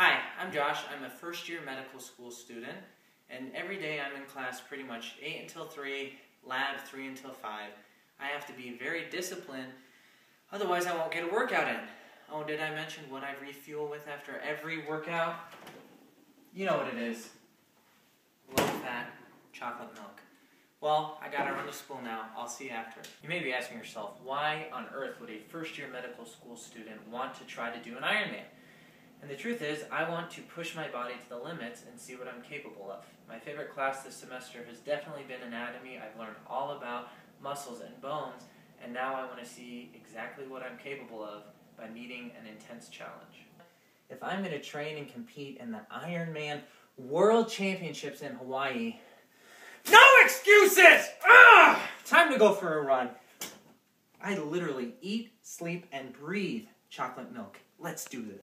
Hi, I'm Josh. I'm a first year medical school student, and every day I'm in class pretty much 8 until 3, lab 3 until 5. I have to be very disciplined, otherwise, I won't get a workout in. Oh, did I mention what I refuel with after every workout? You know what it is low fat chocolate milk. Well, I gotta run to school now. I'll see you after. You may be asking yourself, why on earth would a first year medical school student want to try to do an Ironman? And the truth is, I want to push my body to the limits and see what I'm capable of. My favorite class this semester has definitely been anatomy. I've learned all about muscles and bones, and now I want to see exactly what I'm capable of by meeting an intense challenge. If I'm going to train and compete in the Ironman World Championships in Hawaii, no excuses! Ah! Time to go for a run. I literally eat, sleep, and breathe chocolate milk. Let's do this.